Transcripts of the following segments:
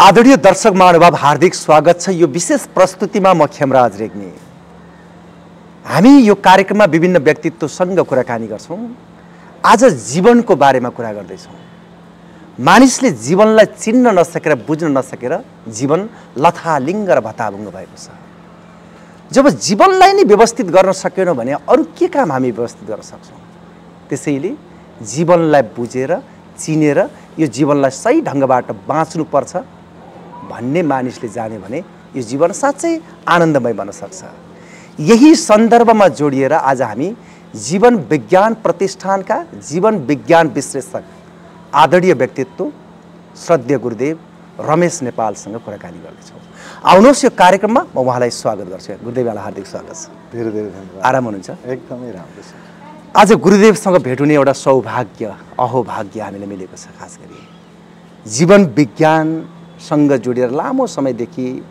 आदरणीय दर्शक महानुभाव हार्दिक स्वागत छ। यो विशेष प्रस्तुतिमा म खेमराज रेग्मी। हामी यो कार्यक्रममा विभिन्न व्यक्तित्वसँग कुराकानी गर्छौँ। आज जीवनको बारेमा कुरा गर्दैछौँ। मानिसले जीवनलाई चिन्न नसकेर बुझ्न नसकेर जीवन लथालिङ्ग र भताभुङ्ग भएको छ। जब जीवनलाई नै व्यवस्थित गर्न सकेनौँ भने अरू के काम हामी व्यवस्थित गर्न सक्छौँ? त्यसैले जीवनलाई बुझेर चिनेर यो जीवनलाई सही ढङ्गबाट बाँच्नुपर्छ। भन्ने मानिसले जाने भने यो जीवन साँच्चै आनन्दमय बन्न सक्छ। यही सन्दर्भमा जोडिएर आज हामी जीवन विज्ञान प्रतिष्ठानका जीवन विज्ञान विश्लेषक आदरणीय व्यक्तित्व श्रद्धेय गुरुदेव रमेश नेपालसँग कुराकानी गर्दैछौँ आउनुहोस् यो कार्यक्रममा म उहाँलाई स्वागत गर्छु। गुरुदेवलाई हार्दिक स्वागत छ। धेरै धेरै धन्यवाद। आराम हुनुहुन्छ? एकदमै राम्रो छ। आज गुरुदेवसँग भेट हुने एउटा सौभाग्य अहोभाग्य हामीलाई मिलेको छ खास गरी। जीवन विज्ञानसँग जोडिएर लामो समयदेखि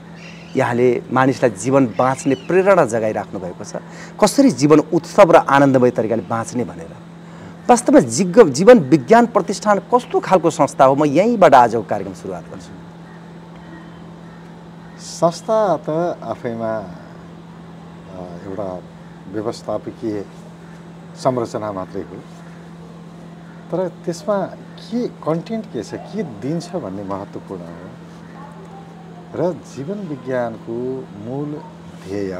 यहाँले मानिसलाई जीवन बाँच्ने प्रेरणा जगाइराख्नु भएको छ। कसरी जीवन उत्सव र आनन्दमय तरिकाले बाँच्ने भनेर? वास्तवमा जिग जीवन विज्ञान प्रतिष्ठान कस्तो खालको संस्था हो? म यहीँबाट आजको कार्यक्रम सुरुवात गर्छु। संस्था त आफैमा एउटा व्यवस्थापकीय संरचना मात्रै हो। तर त्यसमा के कन्टेन्ट के छ के दिन्छ भन्ने महत्त्वपूर्ण हो? र जीवन विज्ञानको मूल ध्येय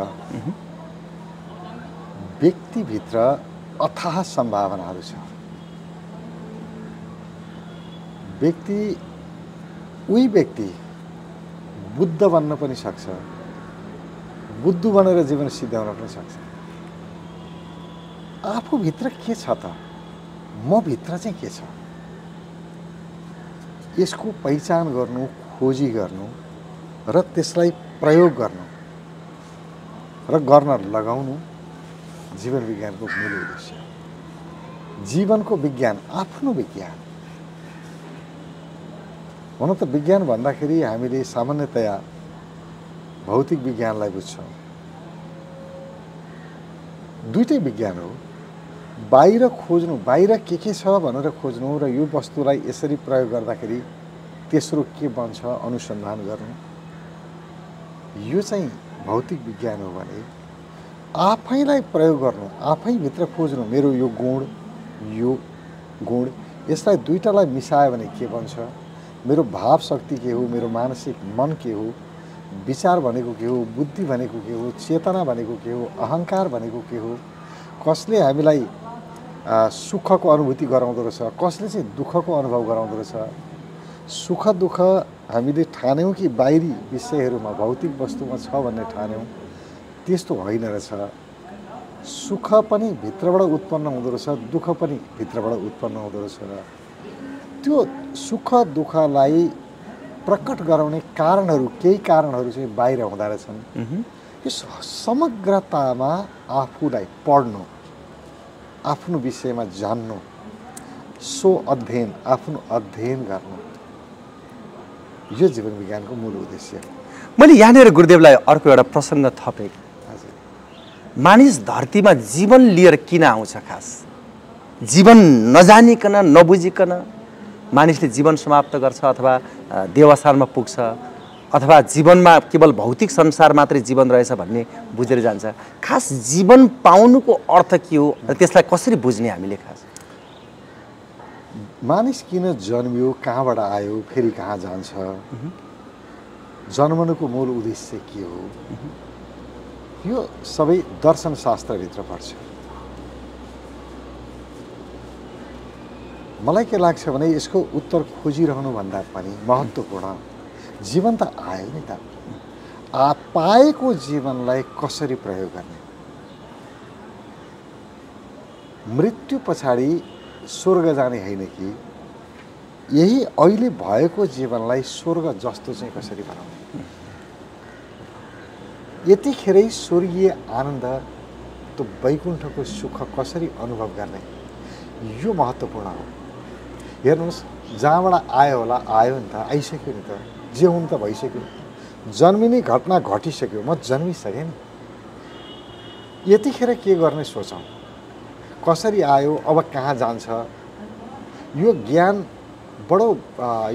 व्यक्तिभित्र अथाह सम्भावनाहरू छ। व्यक्ति उही व्यक्ति बुद्ध बन्न पनि सक्छ। बुद्धु बनेर जीवन सिद्ध्याउन पनि सक्छ। आफूभित्र के छ त? म भित्र चाहिँ के छ? यसको पहिचान गर्नु खोजी गर्नु र त्यसलाई प्रयोग गर्नु र गर्न लगाउनु जीवन विज्ञानको मूल उद्देश्य। जीवनको विज्ञान आफ्नो विज्ञान। हुन त विज्ञान भन्दाखेरि हामीले सामान्यतया भौतिक विज्ञानलाई बुझ्छौँ। दुइटै विज्ञान हो। बाहिर खोज्नु बाहिर के के छ भनेर खोज्नु र यो वस्तुलाई यसरी प्रयोग गर्दाखेरि तेस्रो के बन्छ अनुसन्धान गर्नु। यो चाहिँ भौतिक विज्ञान हो भने आफैलाई प्रयोग गर्नु आफैभित्र खोज्नु मेरो यो गुण यो गुण यसलाई दुइटालाई मिसायो भने के बन्छ? मेरो भाव शक्ति के हो? मेरो मानसिक मन के हो? विचार भनेको के हो? बुद्धि भनेको के हो? चेतना भनेको के हो? अहङ्कार भनेको के हो? कसले हामीलाई सुखको अनुभूति गराउँदो रहेछ? कसले चाहिँ दुःखको अनुभव गराउँदो रहेछ? सुख दुःख हामीले ठान्यौँ कि बाहिरी विषयहरूमा भौतिक वस्तुमा छ भन्ने ठान्यौँ त्यस्तो होइन रहेछ। सुख पनि भित्रबाट उत्पन्न हुँदो रहेछ दुःख पनि भित्रबाट उत्पन्न हुँदो रहेछ। त्यो सुख दुःखलाई प्रकट गराउने कारणहरू केही कारणहरू चाहिँ बाहिर हुँदो रहेछन्। यो समग्रतामा आफूलाई पढ्नु आफ्नो विषयमा जान्नु सो अध्ययन आफ्नो अध्ययन गर्नु। यो जीवन विज्ञानको मूल उद्देश्य मैले यहाँनिर गुरुदेवलाई अर्को एउटा प्रसङ्ग थपेँ। हजुर। मानिस धरतीमा जीवन लिएर किन आउँछ खास? जीवन नजानिकन नबुझिकन मानिसले जीवन समाप्त गर्छ अथवा अ, देवासानमा पुग्छ अथवा जीवनमा केवल भौतिक संसार मात्रै जीवन रहेछ भन्ने बुझेर जान्छ। खास जीवन पाउनुको अर्थ के हो र त्यसलाई कसरी बुझ्ने हामीले खास? मानिस किन जन्मियो कहाँबाट आयो फेरि कहाँ जान्छ? जन्मनुको मूल उद्देश्य के हो? यो सबै दर्शन शास्त्रभित्र पर्छ। मलाई के लाग्छ भने यसको उत्तर खोजिरहनुभन्दा पनि महत्त्वपूर्ण जीवन त आयो नि त। आ पाएको जीवनलाई कसरी प्रयोग गर्ने? मृत्यु पछाडि स्वर्ग जाने होइन कि? यही अहिले भएको जीवनलाई स्वर्ग जस्तो चाहिँ कसरी बनाउने? यतिखेरै स्वर्गीय आनन्द त्यो वैकुण्ठको सुख कसरी अनुभव गर्ने? यो महत्त्वपूर्ण हो। हेर्नुहोस् जहाँबाट आयो होला आयो नि त आइसक्यो नि त जे हुनु त भइसक्यो। जन्मिने घटना घटिसक्यो म जन्मिसकेँ नि। यतिखेर के गर्ने सोचौँ? कसरी आयो अब कहाँ जान्छ? यो ज्ञान बडो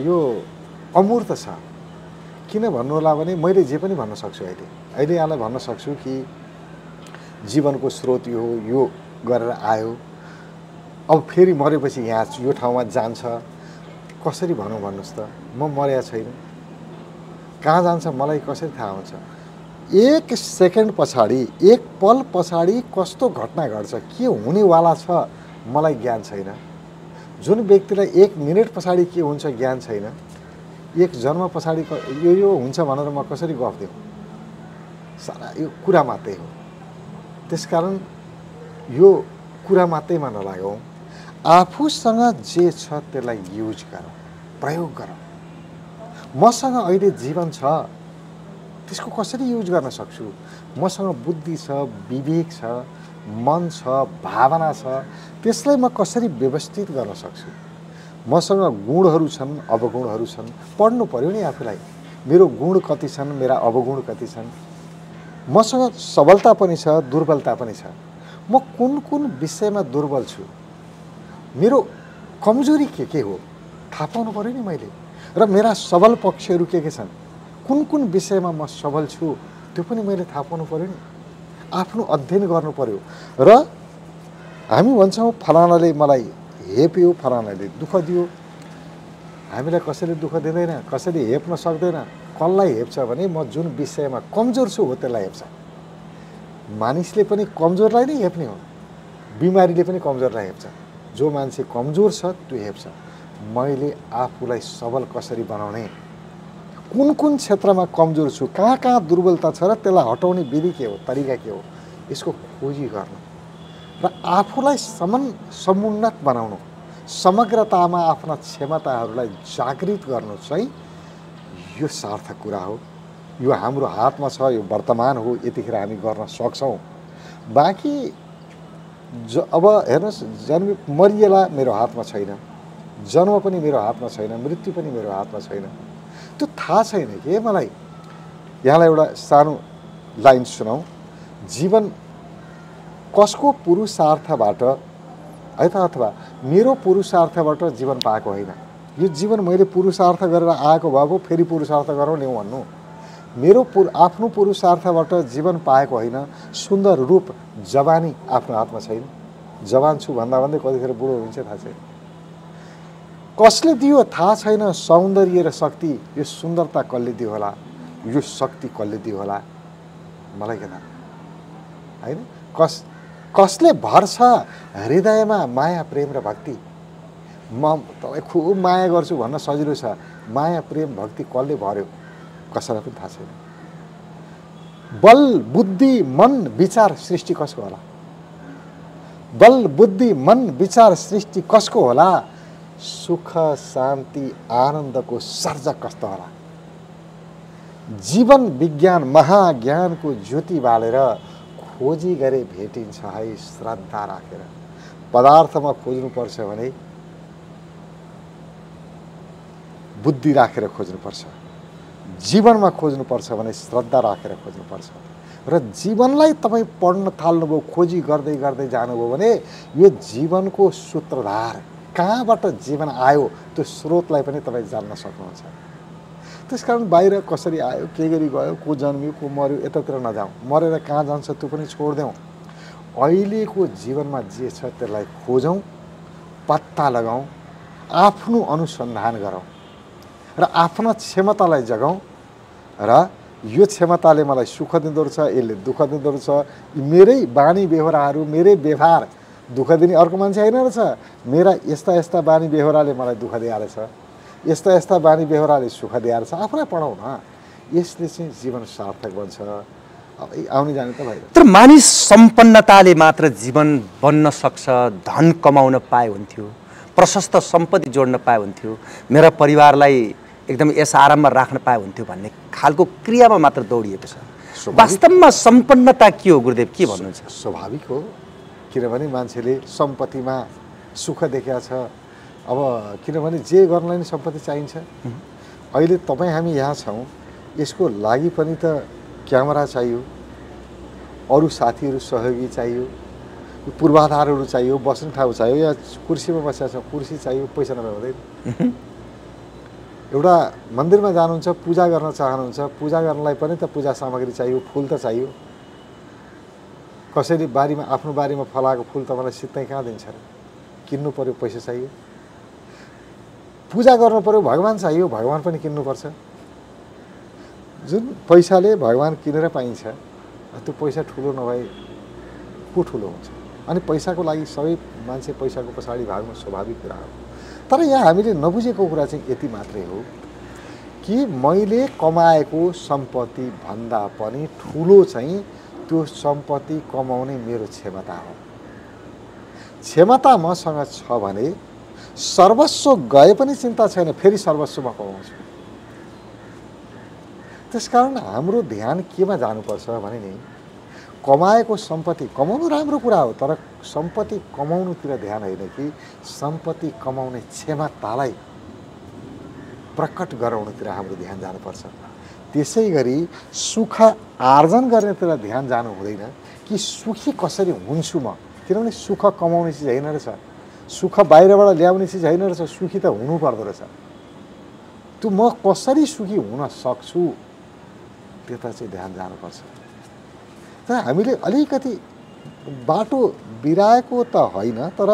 यो अमूर्त छ। किन भन्नु होला भने मैले जे पनि भन्न सक्छु अहिले अहिले यहाँलाई भन्न सक्छु कि जीवनको स्रोत यो यो गरेर आयो। अब फेरि मरेपछि यहाँ यो ठाउँमा जान्छ। कसरी भनौँ भन्नुहोस् त। म मरेका छैन। कहाँ जान्छ मलाई कसरी थाहा हुन्छ? एक सेकेन्ड पछाडि एक पल पछाडि कस्तो घटना घट्छ के हुनेवाला छ मलाई ज्ञान छैन। जुन व्यक्तिलाई एक मिनट पछाडि के हुन्छ ज्ञान छैन एक जन्म पछाडि यो यो हुन्छ भनेर म कसरी गफ दिउँ? सारा यो कुरा मात्रै हो। त्यसकारण यो कुरा मात्रैमा नलागौँ। आफूसँग जे छ त्यसलाई युज गरौँ प्रयोग गरौँ। मसँग अहिले जीवन छ त्यसको कसरी युज गर्न सक्छु? मसँग बुद्धि छ विवेक छ मन छ भावना छ त्यसलाई म कसरी व्यवस्थित गर्न सक्छु? मसँग गुणहरू छन् अवगुणहरू छन् पढ्नु पऱ्यो नि आफूलाई। मेरो गुण कति छन् मेरा अवगुण कति छन्? मसँग सबलता पनि छ दुर्बलता पनि छ। म कुन कुन विषयमा दुर्बल छु? मेरो कमजोरी के के हो? थाहा पाउनु पऱ्यो नि मैले। र मेरा सबल पक्षहरू के के छन्? कुन कुन विषयमा म सबल छु त्यो पनि मैले थाहा पाउनु पऱ्यो नि। आफ्नो अध्ययन गर्नु पऱ्यो र हामी भन्छौँ फलानाले मलाई हेप्यो फलानाले दुःख दियो। हामीलाई कसैले दुःख दिँदैन कसैले हेप्न सक्दैन कसलाई हेप्छ भने म जुन विषयमा कमजोर छु हो त्यसलाई हेप्छ। मानिसले पनि कमजोरलाई नै हेप्ने हो। बिमारीले पनि कमजोरलाई हेप्छ। जो मान्छे कमजोर छ त्यो हेप्छ। मैले आफूलाई सबल कसरी बनाउने? कुन कुन क्षेत्रमा कमजोर छु कहाँ कहाँ दुर्बलता छ र त्यसलाई हटाउने विधि के हो तरिका के हो यसको खोजी गर्नु र आफूलाई समन समुन्नत बनाउनु समग्रतामा आफ्ना क्षमताहरूलाई जागृत गर्नु चाहिँ यो सार्थक कुरा हो। यो हाम्रो हातमा छ यो वर्तमान हो यतिखेर हामी गर्न सक्छौँ। बाँकी ज अब हेर्नुहोस् जन्म मरिएला मेरो हातमा छैन जन्म पनि मेरो हातमा छैन मृत्यु पनि मेरो हातमा छैन। त्यो थाहा छैन कि मलाई यहाँलाई एउटा सानो लाइन सुनाउँ जीवन कसको पुरुषार्थबाट है त अथवा मेरो पुरुषार्थबाट जीवन पाएको होइन यो जीवन मैले पुरुषार्थ गरेर आएको भए पो फेरि पुरुषार्थ गरौँ ल्याउँ भन्नु मेरो पुर आफ्नो पुरुषार्थबाट जीवन पाएको होइन सुन्दर रूप जवानी आफ्नो हातमा छैन जवान छु भन्दा भन्दै कतिखेर बुढो हुन्छ थाहा छैन कसले दियो थाहा छैन सौन्दर्य र शक्ति यो सुन्दरता कसले दियो होला? यो शक्ति कसले दियो होला? मलाई के थाहा होइन? कस कसले भर्छ हृदयमा माया प्रेम र भक्ति? म तपाईँ खुब माया गर्छु भन्न सजिलो छ। माया प्रेम भक्ति कसले भर्यो? कसैलाई पनि थाहा छैन। बल बुद्धि मन विचार सृष्टि कसको होला? बल बुद्धि मन विचार सृष्टि कसको होला? सुख शान्ति आनन्दको सर्जक कस्तो होला जीवन विज्ञान महाज्ञानको ज्योति बालेर खोजी गरे भेटिन्छ है श्रद्धा राखेर। पदार्थमा खोज्नुपर्छ भने बुद्धि राखेर खोज्नुपर्छ। जीवनमा खोज्नुपर्छ भने श्रद्धा राखेर खोज्नुपर्छ। र जीवनलाई तपाईँ पढ्न थाल्नुभयो खोजी गर्दै गर्दै जानुभयो भने यो जीवनको सूत्रधार। कहाँबाट जीवन आयो त्यो स्रोतलाई पनि तपाईँ जान्न सक्नुहुन्छ। त्यस कारण बाहिर कसरी आयो के गरी गयो को जन्मियो को मऱ्यो यतातिर नजाउँ मरेर कहाँ जान्छ त्यो पनि छोडिदेऊ। अहिलेको जीवनमा जे छ त्यसलाई खोजौँ पत्ता लगाउँ आफ्नो अनुसन्धान गरौँ र आफ्ना क्षमतालाई जगाउँ र यो क्षमताले मलाई सुख दिँदो रहेछ यसले दुःख दिँदो रहेछ। मेरै बानी व्यवहारहरू मेरै व्यवहार दुःख दिने अर्को मान्छे होइन रहेछ मेरा यस्ता यस्ता बानी बेहोराले मलाई दुःख दिएर छ यस्ता यस्ता बानी बेहोराले सुख दिएर छ आफूलाई पढाउ न यसले चाहिँ जीवन सार्थक बन्छ। आउने जाने त भइरहेको तर मानिस सम्पन्नताले मात्र जीवन बन्न सक्छ धन कमाउन पाए हुन्थ्यो प्रशस्त सम्पत्ति जोड्न पाए हुन्थ्यो मेरा परिवारलाई एकदम यस आराममा राख्न पाए हुन्थ्यो भन्ने खालको क्रियामा मात्र दौडिएको छ। वास्तवमा सम्पन्नता के हो गुरुदेव? के भन्नुहुन्छ? स्वाभाविक हो। किनभने मान्छेले सम्पत्तिमा सुख देखाएको छ। अब किनभने जे गर्नलाई नै सम्पत्ति चाहिन्छ। अहिले तपाईँ हामी यहाँ छौँ यसको लागि पनि त क्यामेरा चाहियो अरू साथीहरू सहयोगी चाहियो पूर्वाधारहरू चाहियो बस्ने ठाउँ चाहियो या कुर्सीमा बसेका छौँ कुर्सी चाहियो पैसा नभए हुँदैन। एउटा मन्दिरमा जानुहुन्छ पूजा गर्न चाहनुहुन्छ पूजा गर्नलाई पनि त पूजा सामग्री चाहियो फुल त चाहियो। कसैले बारीमा आफ्नो बारीमा फलाएको फुल तपाईँलाई सित्तै कहाँ दिन्छ र किन्नु पऱ्यो पैसा चाहियो। पूजा गर्नु पऱ्यो भगवान् चाहियो भगवान् पनि किन्नुपर्छ। जुन पैसाले भगवान् किनेर पाइन्छ त्यो पैसा ठुलो नभए को ठुलो हुन्छ? अनि पैसाको लागि सबै मान्छे पैसाको पछाडि भाग्नु स्वाभाविक कुरा हो। तर यहाँ हामीले नबुझेको कुरा चाहिँ यति मात्रै हो कि मैले कमाएको सम्पत्ति भन्दा पनि ठुलो चाहिँ त्यो सम्पत्ति कमाउने मेरो क्षमता हो। क्षमता मसँग छ भने सर्वस्व गए पनि चिन्ता छैन फेरि सर्वस्व म कमाउँछु। त्यसकारण हाम्रो ध्यान केमा जानुपर्छ भने नि कमाएको सम्पत्ति कमाउनु राम्रो कुरा हो तर सम्पत्ति कमाउनुतिर ध्यान होइन कि सम्पत्ति कमाउने क्षमतालाई प्रकट गराउनुतिर हाम्रो ध्यान जानुपर्छ। त्यसै गरी सुख आर्जन गर्नेतिर ध्यान जानु हुँदैन कि सुखी कसरी हुन्छु म? किनभने सुख कमाउने चिज होइन रहेछ। सुख बाहिरबाट ल्याउने चिज होइन रहेछ सुखी त हुनु पर्दो रहेछ। त्यो म कसरी सुखी हुन सक्छु? त्यता चाहिँ ध्यान जानुपर्छ। तर हामीले अलिकति बाटो बिराएको त होइन तर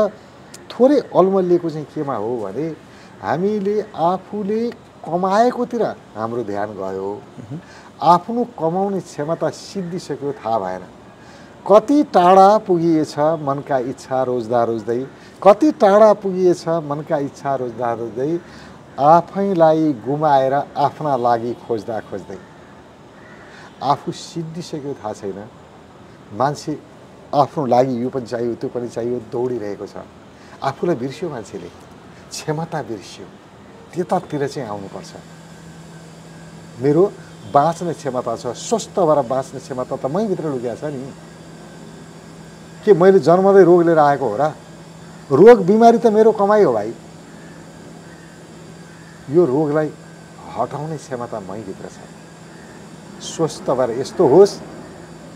थोरै अल्मलिएको चाहिँ केमा हो भने हामीले आफूले कमाएकोतिर हाम्रो ध्यान गयो। आफ्नो कमाउने क्षमता सिद्धिसक्यो थाहा भएन। कति टाढा पुगिएछ मनका इच्छा रोज्दा रोज्दै कति टाढा पुगिएछ मनका इच्छा रोज्दा रोज्दै आफैलाई गुमाएर आफ्ना लागि खोज्दा खोज्दै। आफू सिद्धिसक्यो थाहा छैन। मान्छे आफ्नो लागि यो पनि चाहियो त्यो पनि चाहियो दौडिरहेको छ। आफूलाई बिर्स्यो मान्छेले। क्षमता बिर्स्यो। त्यतातिर चाहिँ आउनुपर्छ। मेरो बाँच्ने क्षमता छ स्वस्थ भएर बाँच्ने क्षमता त मैभित्र लुकिया छ नि। के मैले जन्मदै रोग लिएर आएको हो र? रोग बिमारी त मेरो कमाइ हो भाइ। यो रोगलाई हटाउने क्षमता मैभित्र छ। स्वस्थ भएर यस्तो होस्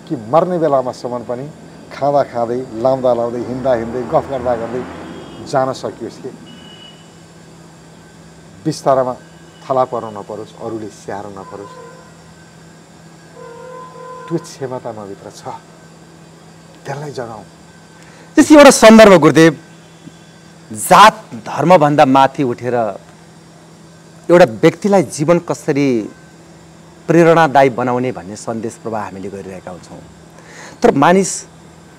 कि मर्ने बेलामासम्म पनि खाँदा खाँदै लाउँदा लाउँदै हिँड्दा हिँड्दै गफ गर्दा गर्दै जान सकियोस् कि? बिस्तारामा थला पर्नु नपरोस् अरूले स्याहार्नु नपरोस्। त्यो क्षमता मभित्र छ। त्यसलाई जगाउँ। त्यसै एउटा सन्दर्भ गुरुदेव। जात धर्मभन्दा माथि उठेर एउटा व्यक्तिलाई जीवन कसरी प्रेरणादायी बनाउने भन्ने सन्देश प्रवाह हामीले गरिरहेका हुन्छौँ। तर मानिस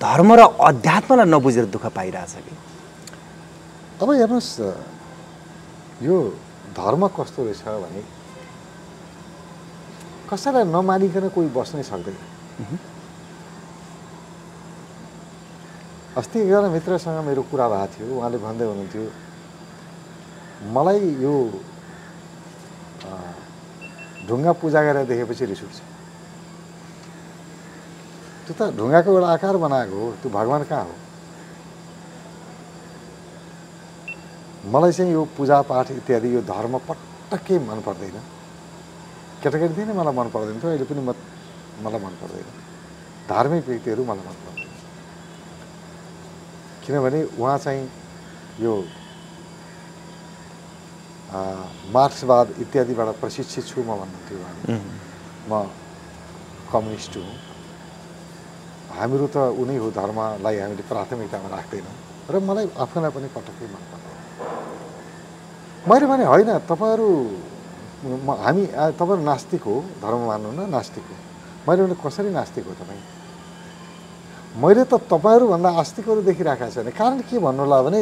धर्म र अध्यात्मलाई नबुझेर दुःख पाइरहेछ कि? अब हेर्नुहोस् यो धर्म कस्तो रहेछ भने कसैलाई नमानिकन कोही बस्नै सक्दैन। अस्ति एकजना मित्रसँग मेरो कुरा भएको थियो उहाँले भन्दै हुनुहुन्थ्यो मलाई यो ढुङ्गा पूजा गरेर देखेपछि रिस उठ्छ। त्यो त ढुङ्गाको एउटा आकार बनाएको हो त्यो भगवान् कहाँ हो? मलाई चाहिँ यो पूजापाठ इत्यादि यो धर्म पटक्कै मन पर्दैन केटाकेटी थिएन मलाई मन पर्दैन थियो अहिले पनि म मलाई मन पर्दैन धार्मिक व्यक्तिहरू मलाई मन पर्दैन किनभने उहाँ चाहिँ यो मार्क्सवाद इत्यादिबाट प्रशिक्षित छु म भन्नुहुन्थ्यो उहाँले म कम्युनिस्ट हुँ हामीहरू त उनी हो धर्मलाई हामीले प्राथमिकतामा राख्दैनौँ र मलाई आफूलाई पनि पटक्कै मन पर्दैन मैले भने होइन तपाईँहरू हामी तपाईँहरू नास्तिक हो धर्म मान्नु न नास्तिक हो। मैले भने कसरी नास्तिक हो तपाईँ? मैले त तपाईँहरूभन्दा आस्तिकहरू देखिरहेको छैन। कारण के भन्नु होला भने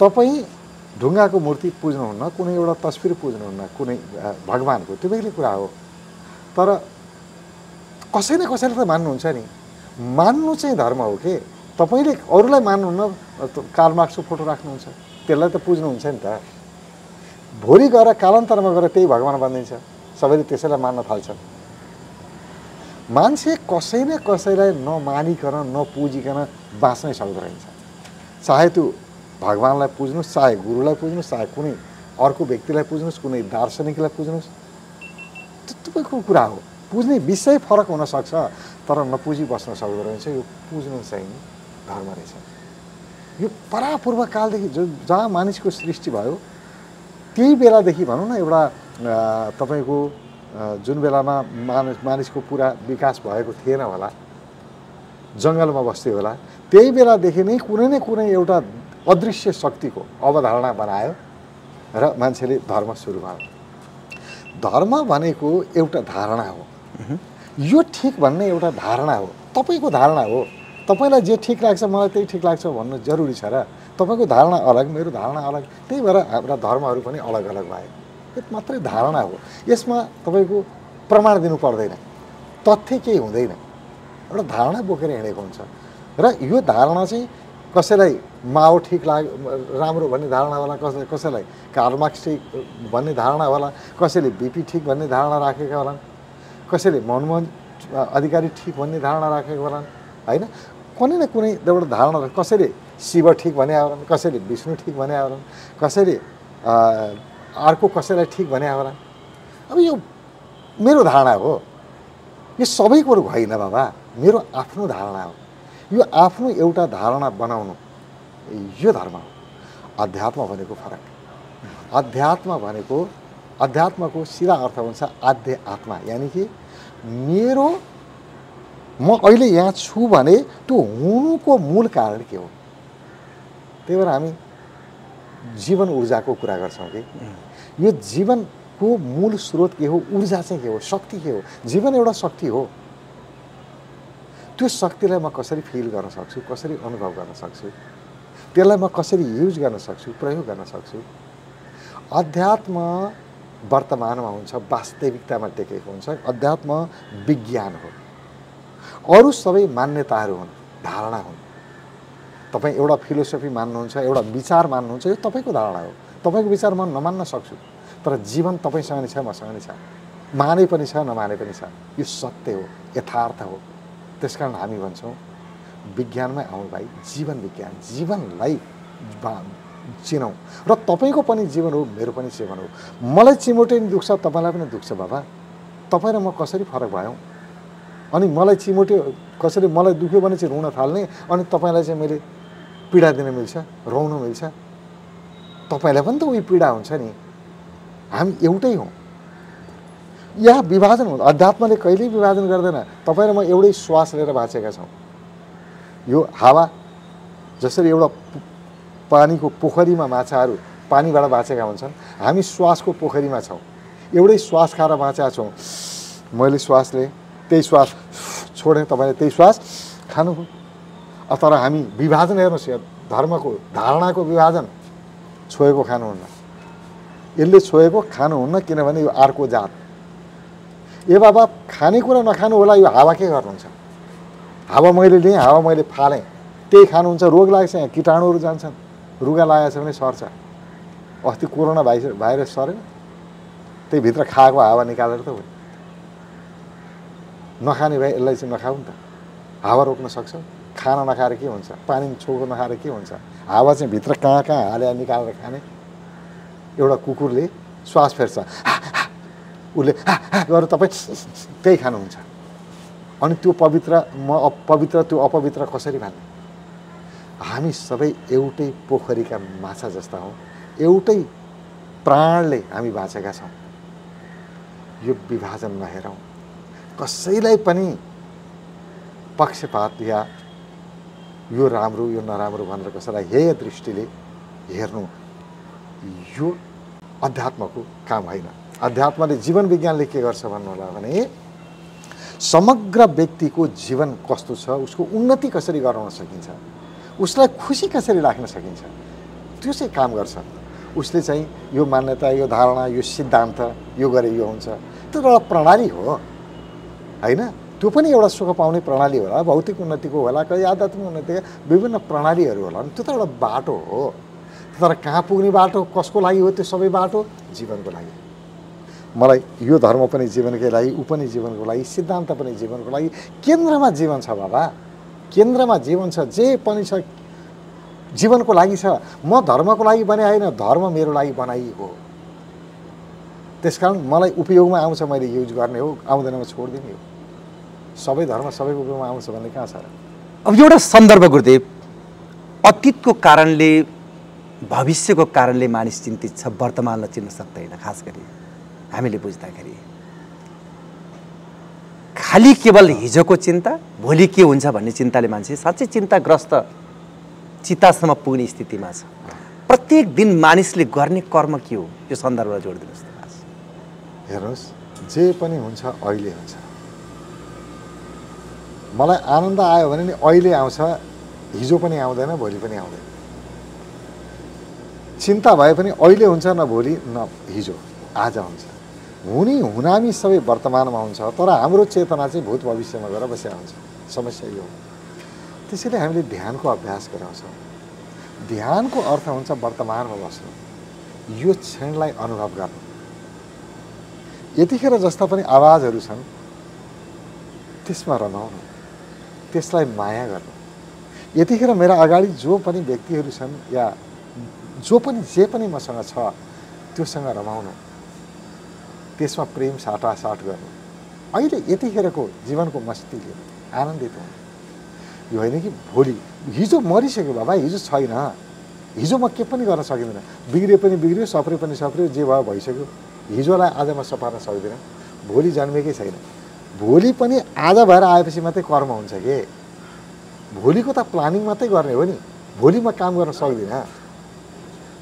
तपाईँ ढुङ्गाको मूर्ति पुज्नुहुन्न कुनै एउटा तस्बिर पुज्नुहुन्न कुनै भगवान्को त्यो बेग्लै कुरा हो। तर कसै न कसैले त मान्नुहुन्छ नि। मान्नु चाहिँ धर्म हो कि? तपाईँले अरूलाई मान्नुहुन्न कार्ल मार्क्सको फोटो राख्नुहुन्छ। त्यसलाई त पुज्नुहुन्छ नि त। भोलि गएर कालान्तरमा गएर त्यही भगवान् बनिन्छ सबैले त्यसैलाई मान्न थाल्छन्। मान्छे कसै न कसैलाई नमानिकन नपुजिकन बाँच्नै सक्दो रहेछ। चाहे त्यो भगवान्लाई पुज्नुहोस् चाहे गुरुलाई पुज्नुहोस् चाहे कुनै अर्को व्यक्तिलाई पुज्नुहोस् कुनै दार्शनिकलाई पुज्नुहोस् त्यो तपाईँको कुरा हो। पुज्ने विषय फरक हुनसक्छ तर नपुजी बस्न सक्दो रहेछ। यो पुज्नु चाहिँ धर्म रहेछ। यो परापूर्व कालदेखि जो जहाँ मानिसको सृष्टि भयो त्यही बेलादेखि भनौँ न एउटा तपाईँको जुन बेलामा मानिस मानिसको पुरा विकास भएको थिएन होला जङ्गलमा बस्थ्यो होला त्यही बेलादेखि नै कुनै न कुनै एउटा अदृश्य शक्तिको अवधारणा बनायो र मान्छेले धर्म सुरु भयो धर्म भनेको एउटा धारणा हो। यो ठिक भन्ने एउटा धारणा हो। तपाईँको धारणा हो। तपाईँलाई जे ठिक लाग्छ मलाई त्यही ठिक लाग्छ भन्नु जरुरी छ र तपाईँको धारणा अलग मेरो धारणा अलग त्यही भएर हाम्रा धर्महरू पनि अलग अलग भए। यो मात्रै धारणा हो। यसमा तपाईँको प्रमाण दिनु पर्दैन। तथ्य केही हुँदैन। एउटा धारणा बोकेर हिँडेको हुन्छ। र यो धारणा चाहिँ कसैलाई माओ ठिक लाग राम्रो भन्ने धारणा होला कसै कसैलाई कार्मार्क्स ठिक भन्ने धारणा होला कसैले बिपी ठिक भन्ने धारणा राखेका होलान् कसैले मनमोहन अधिकारी ठिक भन्ने धारणा राखेका होलान् होइन? कुनै न कुनै एउटा धारणा कसैले शिव ठिक भने होलान् कसैले विष्णु ठिक भने होलान् कसैले अर्को कसैलाई ठिक भने होलान् अब यो मेरो धारणा हो। यो सबै कुरो होइन बाबा। मेरो आफ्नो धारणा हो। यो आफ्नो एउटा धारणा बनाउनु यो धर्म हो। अध्यात्म भनेको फरक। अध्यात्म भनेको अध्यात्मको सिधा अर्थ हुन्छ आध्य आत्मा। यानि कि मेरो म अहिले यहाँ छु भने त्यो हुनुको मूल कारण के हो? त्यही भएर हामी जीवन ऊर्जाको कुरा गर्छौँ कि? यो जीवनको मूल स्रोत के हो? ऊर्जा चाहिँ के हो? शक्ति के हो? जीवन एउटा शक्ति हो। त्यो शक्तिलाई म कसरी फिल गर्न सक्छु? कसरी अनुभव गर्न सक्छु? त्यसलाई म कसरी युज गर्न सक्छु? प्रयोग गर्न सक्छु? अध्यात्म वर्तमानमा हुन्छ वास्तविकतामा टेकेको हुन्छ। अध्यात्म विज्ञान हो। अरू सबै मान्यताहरू हुन् धारणा हुन्। तपाईँ एउटा फिलोसफी मान्नुहुन्छ एउटा विचार मान्नुहुन्छ यो तपाईँको धारणा हो। तपाईँको विचार म नमान्न सक्छु तर जीवन तपाईँसँग नै छ मसँग नै छ। माने पनि छ नमाने पनि छ। यो सत्य हो यथार्थ हो। त्यस कारण हामी भन्छौँ विज्ञानमै आउँ भाइ जीवन विज्ञान जीवनलाई चिनौँ। र तपाईँको पनि जीवन हो मेरो पनि जीवन हो। मलाई चिमोटे नि दुख्छ तपाईँलाई पनि दुख्छ बाबा। तपाईँ र म कसरी फरक भयौँ? अनि मलाई चिमोटे कसरी मलाई दुख्यो भने चाहिँ रुन थाल्ने अनि तपाईँलाई चाहिँ मैले पीडा दिन मिल्छ रुनु मिल्छ। तपाईँलाई पनि त उही पीडा हुन्छ नि। हामी एउटै हौँ। यहाँ विभाजन हुँदैन अध्यात्मले कहिल्यै विभाजन गर्दैन। तपाईँ र म एउटै श्वास लिएर बाँचेका छौँ। यो हावा जसरी एउटा पानीको पोखरीमा माछाहरू पानीबाट बाँचेका हुन्छन् हामी श्वासको पोखरीमा छौँ। एउटै श्वास खाएर बाँचेका छौँ। मैले श्वास लिएँ। त्यही श्वास छोडेँ तपाईँले त्यही श्वास खानुभयो तर हामी विभाजन हेर्नुहोस् यहाँ धर्मको धारणाको विभाजन छोएको खानुहुन्न। यसले छोएको खानुहुन्न किनभने यो अर्को जात। ए बाबा खानेकुरा नखानु होला यो हावा के गर्नुहुन्छ? हावा मैले लिएँ हावा मैले फालेँ। त्यही खानुहुन्छ रोग लाग्छ यहाँ किटाणुहरू जान्छन्। रुगा लागेको छ भने सर्छ। अस्ति कोरोना भाइरस भाइरस सरेन। त्यही भित्र खाएको हावा निकालेर त हो। नखाने भए यसलाई चाहिँ नखाऊ नि त। हावा रोक्न सक्छ खाना नखाएर के हुन्छ? पानी छोको नखाएर के हुन्छ? हावा चाहिँ भित्र कहाँ कहाँ हालेर निकालेर खाने? एउटा कुकुरले श्वास फेर्छ। उसले गरेर तपाईँ त्यही खानुहुन्छ। अनि त्यो पवित्र म अपवित्र त्यो अपवित्र कसरी मान्ने हामी सबै एउटै पोखरीका माछा जस्ता हौँ। एउटै प्राणले हामी बाँचेका छौँ। यो विभाजन नहेरौँ। कसैलाई पनि पक्षपात या यो राम्रो यो नराम्रो भनेर कसैलाई हेय दृष्टिले हेर्नु यो अध्यात्मको काम होइन। अध्यात्मले जीवन विज्ञानले के गर्छ भन्नु होला भने समग्र व्यक्तिको जीवन कस्तो छ उसको उन्नति कसरी गराउन सकिन्छ उसलाई खुसी कसरी राख्न सकिन्छ त्यो चाहिँ काम गर्छ। उसले चाहिँ यो मान्यता यो धारणा यो सिद्धान्त यो गरे यो हुन्छ। त्यो एउटा प्रणाली हो। होइन? त्यो पनि एउटा सुख पाउने प्रणाली होला। भौतिक उन्नतिको होला कहीँ आध्यात्मिक उन्नतिका विभिन्न प्रणालीहरू होला। त्यो त एउटा बाटो हो। तर कहाँ पुग्ने बाटो कसको लागि हो त्यो सबै बाटो? जीवनको लागि। मलाई यो धर्म पनि जीवनकै लागि ऊ पनि जीवनको लागि सिद्धान्त पनि जीवनको लागि केन्द्रमा जीवन छ बाबा। केन्द्रमा जीवन छ। जे पनि छ जीवनको लागि छ। म धर्मको लागि बने होइन धर्म मेरो लागि बनाइएको हो। त्यसकारण मलाई उपयोगमा आउँछ मैले युज गर्ने हो। आउँदैन म छोडिदिने हो। सबै धर्म सबैको उपयोगमा आउँछ भन्ने कहाँ छ र? अब एउटा सन्दर्भ गुरुदेव अतीतको कारणले भविष्यको कारणले मानिस चिन्तित छ वर्तमानलाई चिन्न सक्दैन खास गरी हामीले बुझ्दाखेरि। खालि केवल हिजोको चिन्ता भोलि के हुन्छ भन्ने चिन्ताले मान्छे साँच्चै चिन्ताग्रस्त चितासम्म पुग्ने स्थितिमा छ। प्रत्येक दिन मानिसले गर्ने कर्म के हो? यो सन्दर्भलाई जोडिदिनुहोस्। हेर्नुहोस् जे पनि हुन्छ अहिले हुन्छ। मलाई आनन्द आयो भने नि अहिले आउँछ हिजो पनि आउँदैन भोलि पनि आउँदैन। चिन्ता भए पनि अहिले हुन्छ न भोलि न हिजो आज हुन्छ। हुने हुनामी सबै वर्तमानमा हुन्छ तर हाम्रो चेतना चाहिँ भूत भविष्यमा गएर बसेर हुन्छ। समस्या यो हो। त्यसैले हामीले ध्यानको अभ्यास गराउँछौँ। ध्यानको अर्थ हुन्छ वर्तमानमा बस्नु। यो क्षणलाई अनुभव गर्नु। यतिखेर जस्ता पनि आवाजहरू छन् त्यसमा रमाउनु। त्यसलाई माया गर्नु। यतिखेर मेरा अगाडि जो पनि व्यक्तिहरू छन् या जो पनि जे पनि मसँग छ त्योसँग रमाउनु। त्यसमा प्रेम साटासाट गर्नु। अहिले यतिखेरको जीवनको मस्ती लिनु आनन्दित हुनु। यो होइन कि भोलि हिजो मरिसक्यो बाबा हिजो छैन। हिजो म के पनि गर्न सकिँदैन। बिग्रियो पनि बिग्रियो सप्रियो पनि सप्रियो जे भयो भइसक्यो। हिजोलाई आज म सपार्न सक्दिनँ। भोलि जन्मेकै छैन। भोलि पनि आज भएर आएपछि मात्रै कर्म हुन्छ के? भोलिको त प्लानिङ मात्रै गर्ने हो नि। भोलि म काम गर्न सक्दिनँ।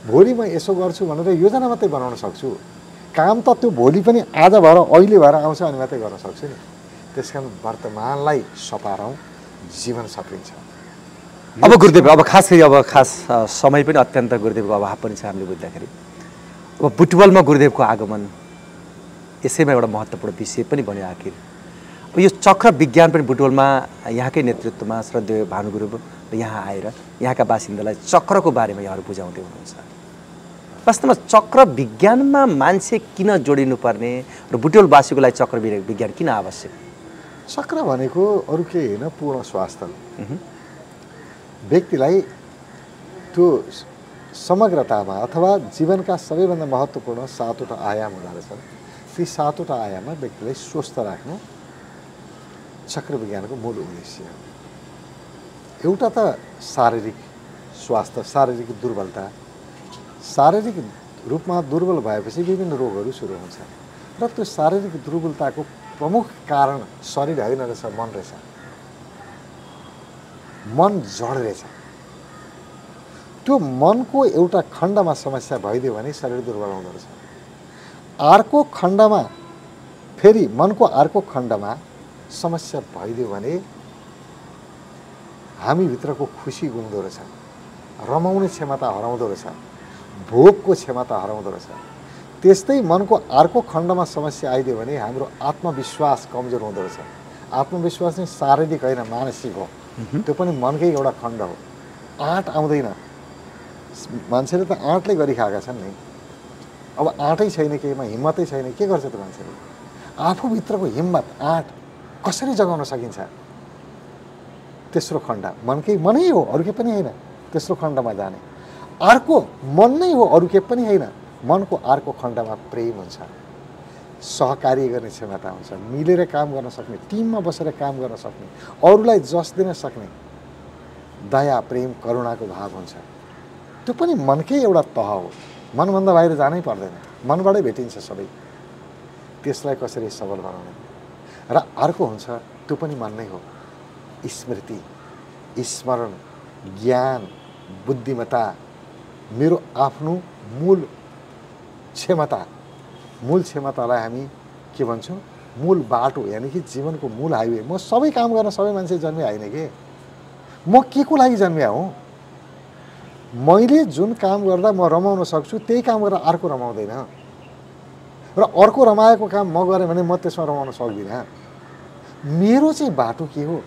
भोलि म यसो गर्छु भनेर योजना मात्रै बनाउन सक्छु। काम त त्यो भोलि पनि आज भएर अहिले भएर आउँछ अनि मात्रै गर्न सक्छु नि। त्यस कारण वर्तमानलाई सपारौँ जीवन सकिन्छ अब गुरुदेव अब खास गरी अब खास समय पनि अत्यन्त गुरुदेवको अभाव पनि छ हामीले बुझ्दाखेरि। अब बुटबलमा गुरुदेवको आगमन यसैमा एउटा महत्त्वपूर्ण विषय पनि बन्यो आखिर। यो चक्र विज्ञान पनि बुटवलमा यहाँकै नेतृत्वमा श्रद्धेय भानुगुरु यहाँ आएर यहाँका बासिन्दालाई चक्रको बारेमा यहाँहरू बुझाउँदै हुनुहुन्छ। वास्तवमा चक्र विज्ञानमा मान्छे किन जोडिनुपर्ने र बुटवलवासीको लागि चक्र विज्ञान किन आवश्यक? चक्र भनेको अरू केही होइन पूर्ण स्वास्थ्य व्यक्तिलाई त्यो समग्रतामा अथवा जीवनका सबैभन्दा महत्त्वपूर्ण सातवटा आयाम हुँदो रहेछन्। ती सातवटा आयाममा व्यक्तिलाई स्वस्थ राख्नु चक्र विज्ञानको मूल उद्देश्य हो। एउटा त शारीरिक स्वास्थ्य शारीरिक दुर्बलता। शारीरिक रूपमा दुर्बल भएपछि विभिन्न रोगहरू सुरु हुन्छ र त्यो शारीरिक दुर्बलताको प्रमुख कारण शरीर होइन रहेछ मन रहेछ। मन जड रहेछ। त्यो मनको एउटा खण्डमा समस्या भइदियो भने शरीर दुर्बल हुँदो रहेछ। अर्को खण्डमा फेरि मनको अर्को खण्डमा समस्या भइदियो भने हामीभित्रको खुसी गुम्दो रहेछ रमाउने क्षमता हराउँदो रहेछ भोगको क्षमता हराउँदो रहेछ। त्यस्तै मनको अर्को खण्डमा समस्या आइदियो भने हाम्रो आत्मविश्वास कमजोर हुँदो रहेछ। आत्मविश्वास चाहिँ शारीरिक होइन मानसिक हो। त्यो पनि मनकै एउटा खण्ड हो। आँट आउँदैन। मान्छेले त आँटले गरिखाएका छन् नि। अब आँटै छैन केहीमा हिम्मतै छैन। के गर्छ त मान्छेले? आफूभित्रको हिम्मत आँट। कसरी जगाउन सकिन्छ? तेस्रो खण्ड। मनकै मनै हो अरू के पनि होइन। तेस्रो खण्डमा जाने। अर्को मन नै हो अरू के पनि होइन। मनको अर्को खण्डमा प्रेम हुन्छ। सहकार्य गर्ने क्षमता हुन्छ। मिलेर काम गर्न सक्ने टिममा बसेर काम गर्न सक्ने अरूलाई जस दिन सक्ने दया प्रेम करुणाको भाव हुन्छ। त्यो पनि मनकै एउटा तह हो। मनभन्दा बाहिर जानै पर्दैन। मनबाटै भेटिन्छ सबै। त्यसलाई कसरी सबल बनाउने? र अर्को हुन्छ त्यो पनि मन नै हो। स्मृति स्मरण ज्ञान बुद्धिमत्ता मेरो आफ्नो मूल क्षमता। मूल क्षमतालाई हामी के भन्छौँ? मूल बाटो यानि कि जीवनको मूल हाइवे। म सबै काम गर्न सबै मान्छे जन्मे होइन कि? म के को लागि जन्मिया हुँ? मैले जुन काम गर्दा म रमाउन सक्छु त्यही काम गरेर अर्को रमाउँदैन। र अर्को रमाएको काम म गरेँ भने म त्यसमा रमाउन सक्दिनँ मेरो चाहिँ बाटो के हो?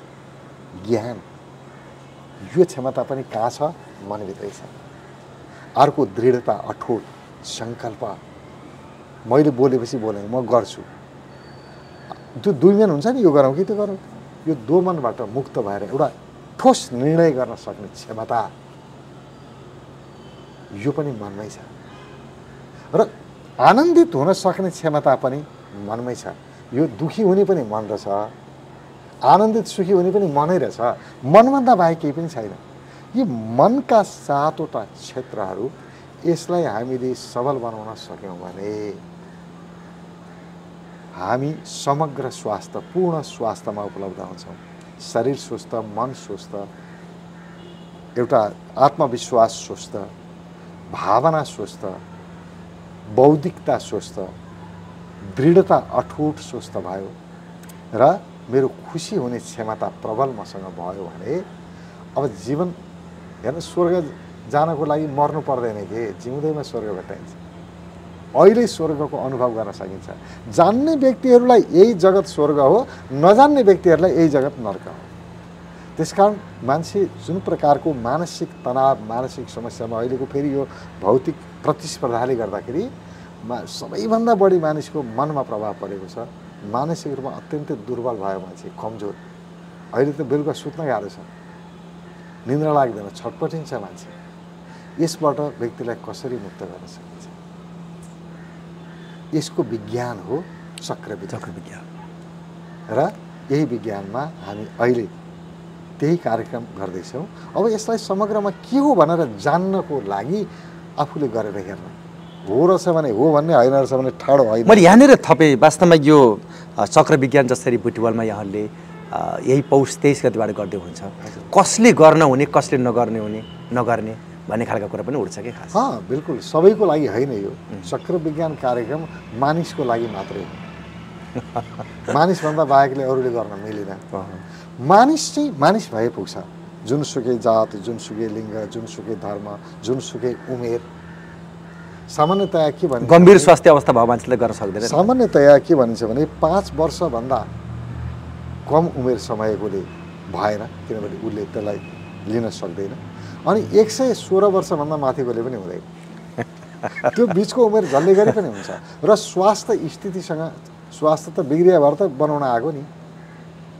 ज्ञान। यो क्षमता पनि कहाँ छ? मनभित्रै छ। अर्को दृढता अठोट सङ्कल्प। मैले बोलेपछि बोलेँ म गर्छु। त्यो दुई मन हुन्छ नि यो गरौँ कि त्यो गरौँ? यो दो मनबाट मुक्त भएर एउटा ठोस निर्णय गर्न सक्ने क्षमता। यो पनि मनमै छ। र आनन्दित हुन सक्ने क्षमता पनि मनमै छ। यो दुखी हुने पनि मन रहेछ आनन्दित सुखी हुने पनि मनै रहेछ मनभन्दा बाहेक केही पनि छैन। यी मनका सातवटा क्षेत्रहरू यसलाई हामीले सबल बनाउन सक्यौँ भने हामी समग्र स्वास्थ्य पूर्ण स्वास्थ्यमा उपलब्ध हुन्छौँ। शरीर स्वस्थ मन स्वस्थ एउटा आत्मविश्वास स्वस्थ भावना स्वस्थ बौद्धिकता स्वस्थ दृढता अठोट स्वस्थ भयो र मेरो खुसी हुने क्षमता प्रबल मसँग भयो भने अब जीवन हेर्नु स्वर्ग जानको लागि मर्नु पर्दैन कि? जिउँदैमा स्वर्ग भेटाइन्छ अहिले स्वर्गको अनुभव गर्न सकिन्छ। जान्ने व्यक्तिहरूलाई यही जगत स्वर्ग हो नजान्ने व्यक्तिहरूलाई यही जगत नर्क हो। त्यसकारण मान्छे जुन प्रकारको मानसिक तनाव मानसिक समस्यामा अहिलेको फेरि यो भौतिक प्रतिस्पर्धाले गर्दाखेरि मा सबैभन्दा बढी मानिसको मनमा प्रभाव परेको छ। मानसिक रूपमा अत्यन्तै दुर्बल भयो मान्छे कमजोर। अहिले त बेलुका सुत्न गाह्रो छ। निन्द्रा लाग्दैन छटपटिन्छ मान्छे। यसबाट व्यक्तिलाई कसरी मुक्त गर्न सकिन्छ? यसको विज्ञान हो चक्र विज्ञान र यही विज्ञानमा हामी अहिले त्यही कार्यक्रम गर्दैछौँ। अब यसलाई समग्रमा के हो भनेर जान्नको लागि आफूले गरेर हेर्नु। हो रहेछ भने हो भन्ने होइन रहेछ भने ठाडो होइन। मैले यहाँनिर थपेँ वास्तवमा यो चक्र विज्ञान जसरी बुटवलमा अ, यही पौष तेइस गतिबाट गर्दै हुन्छ। कसले गर्न हुने कसले नगर्ने हुने नगर्ने भन्ने खालको कुरा पनि उठ्छ कि खास। अँ बिल्कुल। सबैको लागि होइन यो। चक्र विज्ञान कार्यक्रम मानिसको लागि मात्रै हो। मानिसभन्दा बाहेकले अरूले गर्न मिलेन। मानिस चाहिँ मानिस भए पुग्छ। जुनसुकै जात जुनसुकै लिङ्ग जुनसुकै धर्म जुनसुकै उमेर सामान्यतया के भन्छ गम्भीर स्वास्थ्य अवस्था भएको मान्छेले गर्न सक्दैन सामान्यतया के भनिन्छ भने पाँच वर्षभन्दा कम उमेर समयकोले भएन किनभने उसले त्यसलाई लिन सक्दैन अनि एक सय सोह्र वर्षभन्दा माथिकोले पनि हुँदैन त्यो बिचको उमेर जसले गरी पनि हुन्छ र स्वास्थ्य स्थितिसँग स्वास्थ्य त बिग्रिया भएर त बनाउन आएको नि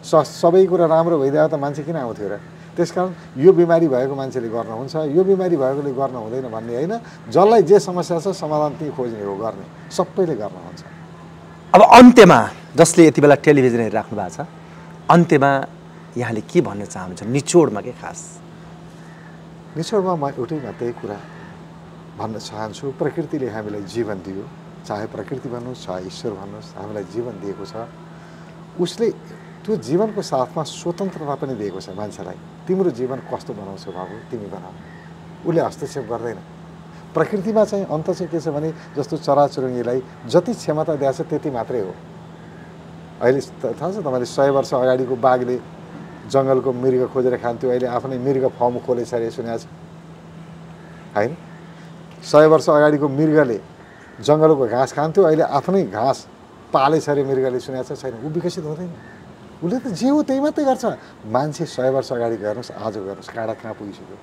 स सबै कुरा राम्रो भइदियो त मान्छे किन आउँथ्यो र त्यसकारण यो बिमारी भएको मान्छेले गर्नुहुन्छ यो बिमारी भएकोले गर्न हुँदैन भन्ने होइन। जसलाई जे समस्या छ समाधान त्यही खोज्ने हो गर्ने। सबैले गर्नुहुन्छ अब अन्त्यमा जसले यति बेला टेलिभिजन हेरिराख्नु भएको छ अन्त्यमा यहाँले के भन्न चाहनुहुन्छ? निचोडमा के खास? निचोडमा म एउटै मात्रै कुरा भन्न चाहन्छु। प्रकृतिले हामीलाई जीवन दियो। चाहे प्रकृति भन्नुहोस् चाहे ईश्वर भन्नुहोस् हामीलाई जीवन दिएको छ। उसले त्यो जीवनको साथमा स्वतन्त्रता पनि दिएको छ मान्छेलाई। तिम्रो जीवन कस्तो बनाउँछौ बाबु? तिमी बनाऊ। उसले हस्तक्षेप गर्दैन। प्रकृतिमा चाहिँ अन्त चाहिँ के छ भने जस्तो चराचुरुङ्गीलाई जति क्षमता दिएको छ त्यति मात्रै हो। अहिले थाहा छ तपाईँले सय वर्ष अगाडिको बाघले जङ्गलको मृग खोजेर खान्थ्यो अहिले आफ्नै मृग फर्म खोलेछ अरे सुनेको छ। होइन? सय वर्ष अगाडिको मृगले जङ्गलको घाँस खान्थ्यो अहिले आफ्नै घाँस पालेछ अरे मृगले सुनेको छैन ऊ विकसित हुँदैन। उसले त जे हो त्यही मात्रै गर्छ। मान्छे सय वर्ष अगाडि गर्नुहोस् आज गर्नुहोस् काँडा कहाँ पुगिसक्यो।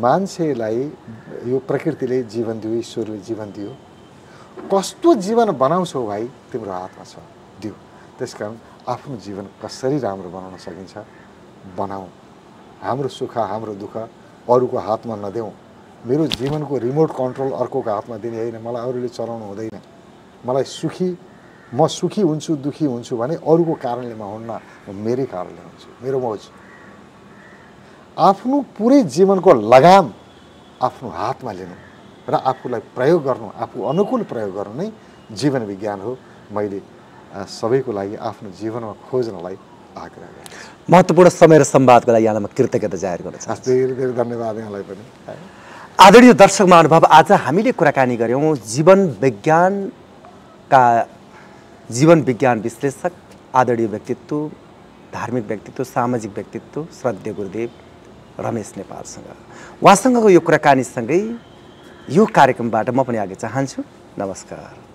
मान्छेलाई यो प्रकृतिले जीवन दियो ईश्वरले जीवन दियो। कस्तो जीवन बनाउँछौ भाइ तिम्रो हातमा छ दियो। त्यसकारण आफ्नो जीवन कसरी राम्रो बनाउन सकिन्छ बनाऊ। हाम्रो सुख हाम्रो दुःख अरूको हातमा नदेऊ। मेरो जीवनको रिमोट कन्ट्रोल अर्कोको हातमा दिने होइन मलाई अरूले चलाउनु हुँदैन। मलाई सुखी म सुखी हुन्छु दुःखी हुन्छु भने अरूको कारणले म हुन्न म मेरै कारणले हुन्छु। मेरो मौज। आफ्नो पुरै जीवनको लगाम आफ्नो हातमा लिनु र आफूलाई प्रयोग गर्नु आफू अनुकूल प्रयोग गर्नु नै जीवन विज्ञान हो। मैले सबैको लागि आफ्नो जीवनमा खोज्नलाई आग्रह गर्छु महत्त्वपूर्ण समय र संवादको लागि यहाँलाई म कृतज्ञता जाहेर गर्न चाहन्छु। धेरै धेरै धन्यवाद यहाँलाई पनि। आदरणीय दर्शक महानुभाव आज हामीले कुराकानी गऱ्यौँ जीवन विज्ञानका जीवन विज्ञान विश्लेषक आदरणीय व्यक्तित्व धार्मिक व्यक्तित्व सामाजिक व्यक्तित्व श्रद्धेय गुरुदेव रमेश नेपालसँग। उहाँसँगको यो कुराकानीसँगै यो कार्यक्रमबाट म पनि आगे चाहन्छु। नमस्कार।